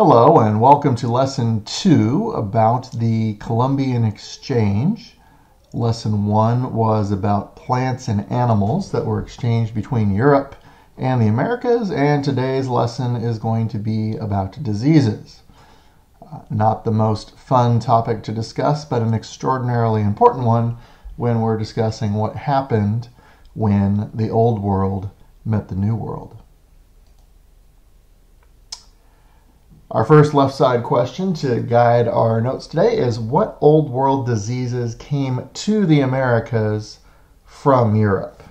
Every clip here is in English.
Hello, and welcome to lesson two about the Columbian Exchange. Lesson one was about plants and animals that were exchanged between Europe and the Americas, and today's lesson is going to be about diseases. Uh, not the most fun topic to discuss, but an extraordinarily important one when we're discussing what happened when the old world met the new world. Our first left side question to guide our notes today is What old world diseases came to the Americas from Europe?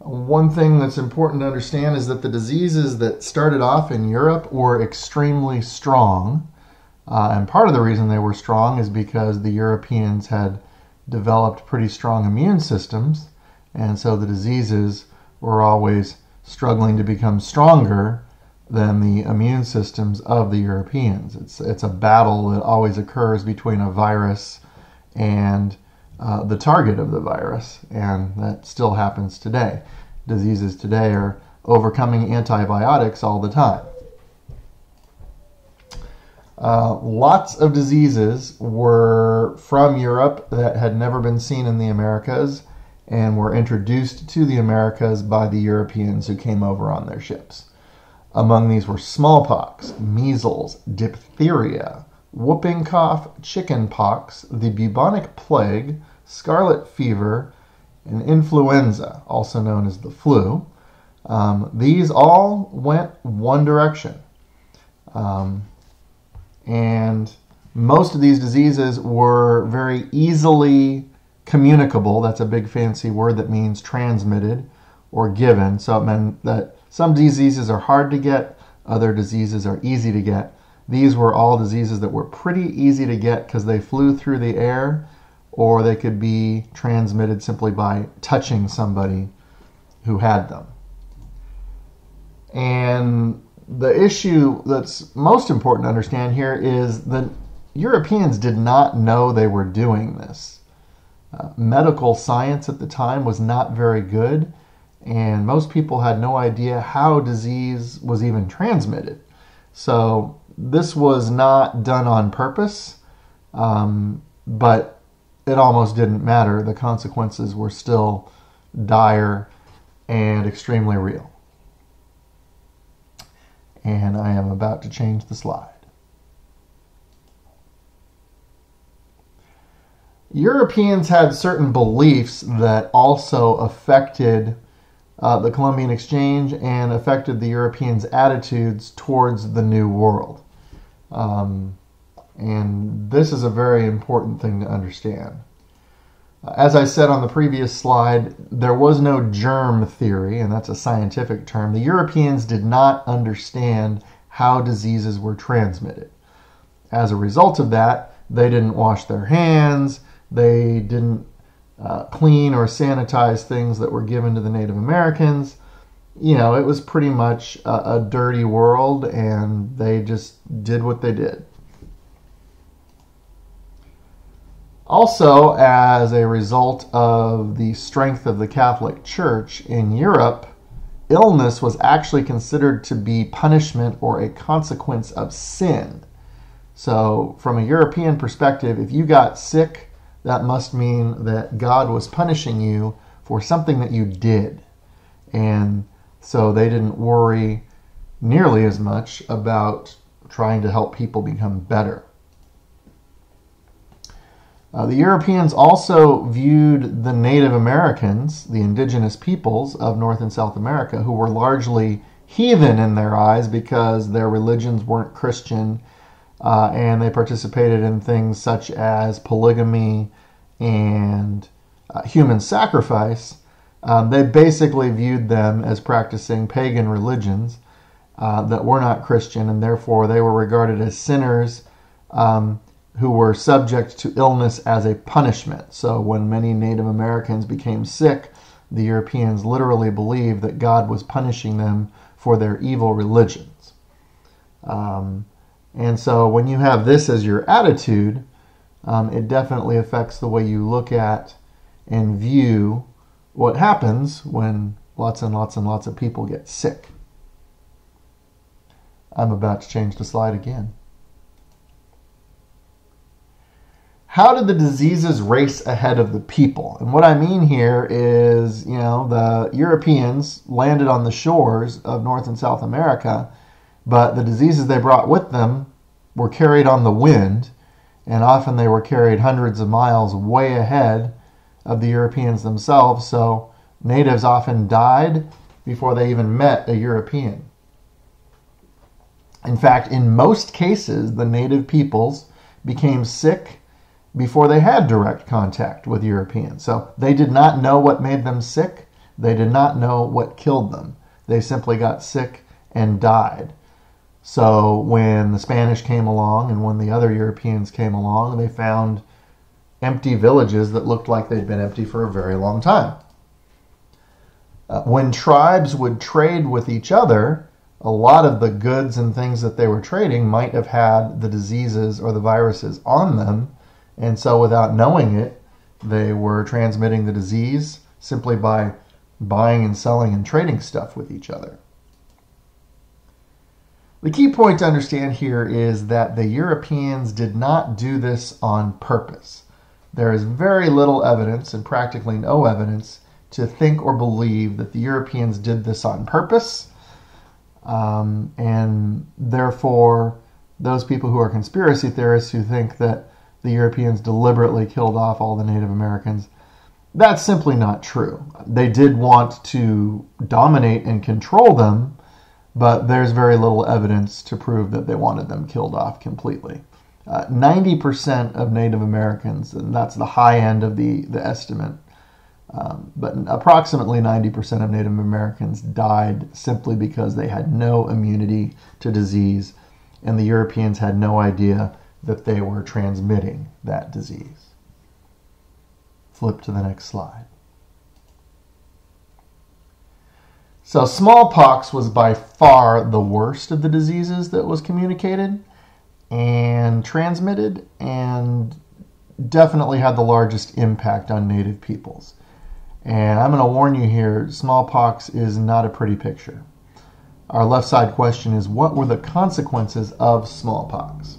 One thing that's important to understand is that the diseases that started off in Europe were extremely strong. Uh, and part of the reason they were strong is because the Europeans had developed pretty strong immune systems. And so the diseases were always struggling to become stronger than the immune systems of the Europeans. It's, it's a battle that always occurs between a virus and uh, the target of the virus, and that still happens today. Diseases today are overcoming antibiotics all the time. Uh, lots of diseases were from Europe that had never been seen in the Americas and were introduced to the Americas by the Europeans who came over on their ships. Among these were smallpox, measles, diphtheria, whooping cough, chicken pox, the bubonic plague, scarlet fever, and influenza, also known as the flu. Um, these all went one direction. Um, and most of these diseases were very easily communicable. That's a big fancy word that means transmitted or given. So it meant that some diseases are hard to get, other diseases are easy to get. These were all diseases that were pretty easy to get because they flew through the air or they could be transmitted simply by touching somebody who had them. And the issue that's most important to understand here is that Europeans did not know they were doing this. Medical science at the time was not very good, and most people had no idea how disease was even transmitted. So this was not done on purpose, um, but it almost didn't matter. The consequences were still dire and extremely real. And I am about to change the slide. Europeans had certain beliefs that also affected uh, the Columbian Exchange and affected the Europeans' attitudes towards the New World. Um, and this is a very important thing to understand. As I said on the previous slide, there was no germ theory, and that's a scientific term. The Europeans did not understand how diseases were transmitted. As a result of that, they didn't wash their hands, they didn't uh, clean or sanitize things that were given to the Native Americans. You know, it was pretty much a, a dirty world, and they just did what they did. Also, as a result of the strength of the Catholic Church in Europe, illness was actually considered to be punishment or a consequence of sin. So, from a European perspective, if you got sick, that must mean that God was punishing you for something that you did. And so they didn't worry nearly as much about trying to help people become better. Uh, the Europeans also viewed the Native Americans, the indigenous peoples of North and South America, who were largely heathen in their eyes because their religions weren't Christian uh, and they participated in things such as polygamy and uh, human sacrifice, um, they basically viewed them as practicing pagan religions uh, that were not Christian, and therefore they were regarded as sinners um, who were subject to illness as a punishment. So when many Native Americans became sick, the Europeans literally believed that God was punishing them for their evil religions. Um, and so when you have this as your attitude, um, it definitely affects the way you look at and view what happens when lots and lots and lots of people get sick. I'm about to change the slide again. How did the diseases race ahead of the people? And what I mean here is, you know, the Europeans landed on the shores of North and South America, but the diseases they brought with them were carried on the wind, and often they were carried hundreds of miles way ahead of the Europeans themselves. So natives often died before they even met a European. In fact, in most cases, the native peoples became sick before they had direct contact with Europeans. So they did not know what made them sick. They did not know what killed them. They simply got sick and died. So when the Spanish came along and when the other Europeans came along, they found empty villages that looked like they'd been empty for a very long time. Uh, when tribes would trade with each other, a lot of the goods and things that they were trading might have had the diseases or the viruses on them and so, without knowing it, they were transmitting the disease simply by buying and selling and trading stuff with each other. The key point to understand here is that the Europeans did not do this on purpose. There is very little evidence and practically no evidence to think or believe that the Europeans did this on purpose. Um, and therefore, those people who are conspiracy theorists who think that the Europeans deliberately killed off all the Native Americans. That's simply not true. They did want to dominate and control them, but there's very little evidence to prove that they wanted them killed off completely. Uh, 90% of Native Americans, and that's the high end of the, the estimate, um, but approximately 90% of Native Americans died simply because they had no immunity to disease, and the Europeans had no idea that they were transmitting that disease. Flip to the next slide. So, smallpox was by far the worst of the diseases that was communicated and transmitted, and definitely had the largest impact on native peoples. And I'm going to warn you here smallpox is not a pretty picture. Our left side question is What were the consequences of smallpox?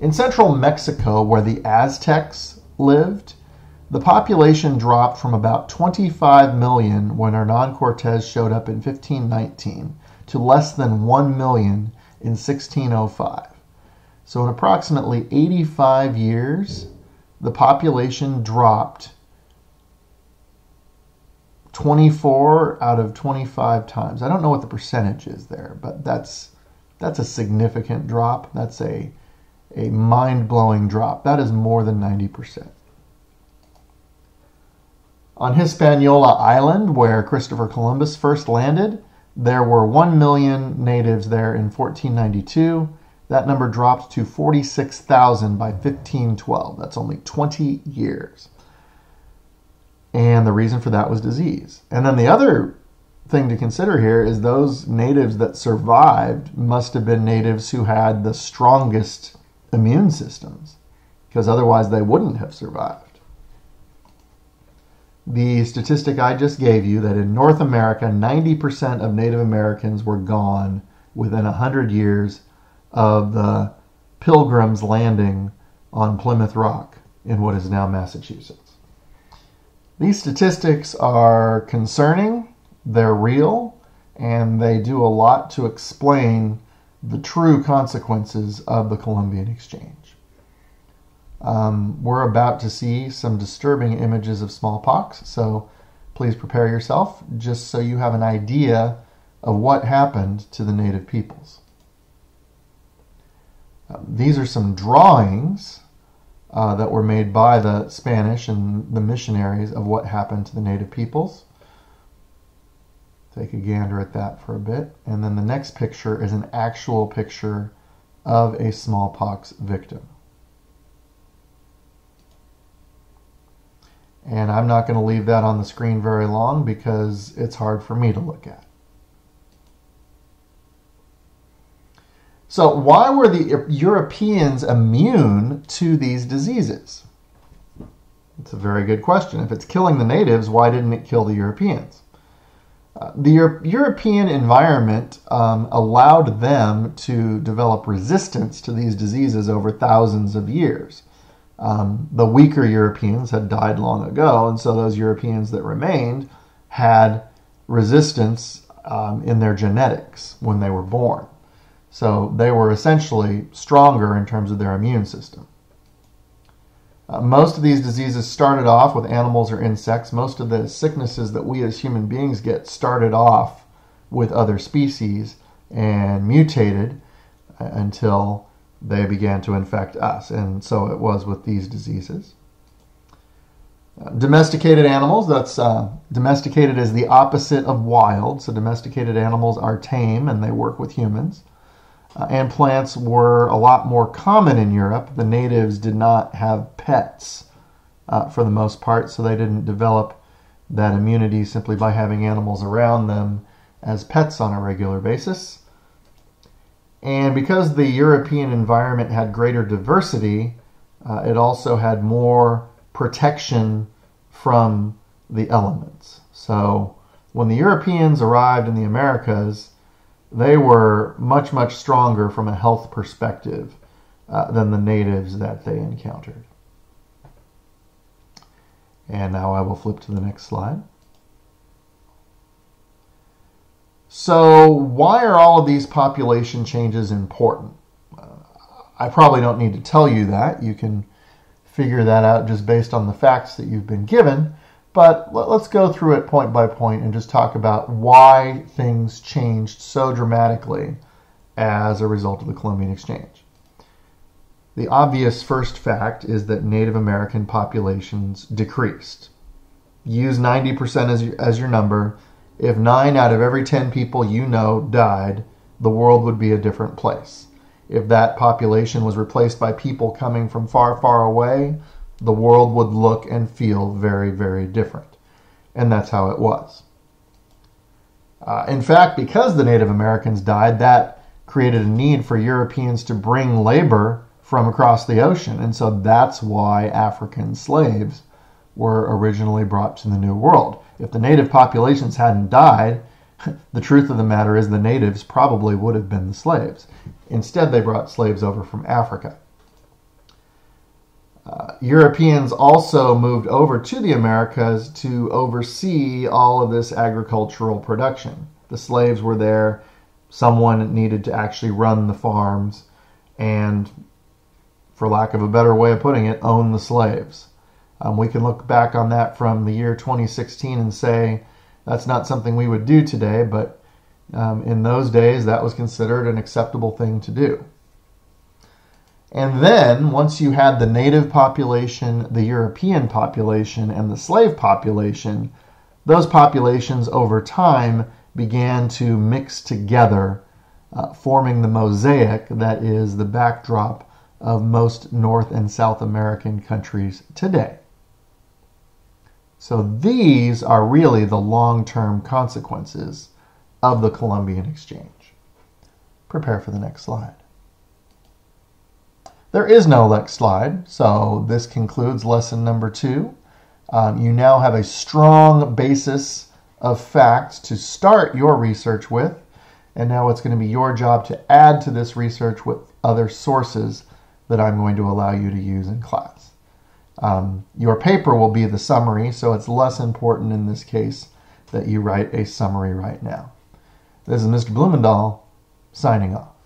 In central Mexico, where the Aztecs lived, the population dropped from about 25 million when Hernan Cortez showed up in 1519 to less than 1 million in 1605. So, in approximately 85 years, the population dropped 24 out of 25 times. I don't know what the percentage is there, but that's that's a significant drop. That's a a mind blowing drop. That is more than 90%. On Hispaniola Island, where Christopher Columbus first landed, there were 1 million natives there in 1492. That number dropped to 46,000 by 1512. That's only 20 years. And the reason for that was disease. And then the other thing to consider here is those natives that survived must have been natives who had the strongest immune systems because otherwise they wouldn't have survived. The statistic I just gave you that in North America, 90% of Native Americans were gone within 100 years of the Pilgrims landing on Plymouth Rock in what is now Massachusetts. These statistics are concerning, they're real, and they do a lot to explain the true consequences of the Columbian Exchange. Um, we're about to see some disturbing images of smallpox, so please prepare yourself just so you have an idea of what happened to the native peoples. Uh, these are some drawings uh, that were made by the Spanish and the missionaries of what happened to the native peoples. Take a gander at that for a bit. And then the next picture is an actual picture of a smallpox victim. And I'm not going to leave that on the screen very long because it's hard for me to look at. So, why were the Europeans immune to these diseases? It's a very good question. If it's killing the natives, why didn't it kill the Europeans? Uh, the Euro- European environment um, allowed them to develop resistance to these diseases over thousands of years. Um, the weaker Europeans had died long ago, and so those Europeans that remained had resistance um, in their genetics when they were born. So they were essentially stronger in terms of their immune system. Uh, most of these diseases started off with animals or insects. Most of the sicknesses that we as human beings get started off with other species and mutated uh, until they began to infect us. And so it was with these diseases. Uh, domesticated animals, that's uh, domesticated is the opposite of wild. So domesticated animals are tame and they work with humans uh, and plants were a lot more common in Europe. The natives did not have pets uh, for the most part, so they didn't develop that immunity simply by having animals around them as pets on a regular basis. And because the European environment had greater diversity, uh, it also had more protection from the elements. So when the Europeans arrived in the Americas, they were much, much stronger from a health perspective uh, than the natives that they encountered. And now I will flip to the next slide. So, why are all of these population changes important? Uh, I probably don't need to tell you that. You can figure that out just based on the facts that you've been given. But let's go through it point by point and just talk about why things changed so dramatically as a result of the Columbian Exchange. The obvious first fact is that Native American populations decreased. Use 90% as your, as your number. If 9 out of every 10 people you know died, the world would be a different place. If that population was replaced by people coming from far, far away, the world would look and feel very, very different. And that's how it was. Uh, in fact, because the Native Americans died, that created a need for Europeans to bring labor from across the ocean. And so that's why African slaves were originally brought to the New World. If the native populations hadn't died, the truth of the matter is the natives probably would have been the slaves. Instead, they brought slaves over from Africa. Uh, Europeans also moved over to the Americas to oversee all of this agricultural production. The slaves were there. Someone needed to actually run the farms and, for lack of a better way of putting it, own the slaves. Um, we can look back on that from the year 2016 and say that's not something we would do today, but um, in those days that was considered an acceptable thing to do. And then, once you had the native population, the European population, and the slave population, those populations over time began to mix together, uh, forming the mosaic that is the backdrop of most North and South American countries today. So, these are really the long term consequences of the Columbian Exchange. Prepare for the next slide. There is no next slide, so this concludes lesson number two. Um, you now have a strong basis of facts to start your research with, and now it's going to be your job to add to this research with other sources that I'm going to allow you to use in class. Um, your paper will be the summary, so it's less important in this case that you write a summary right now. This is Mr. Blommendahl signing off.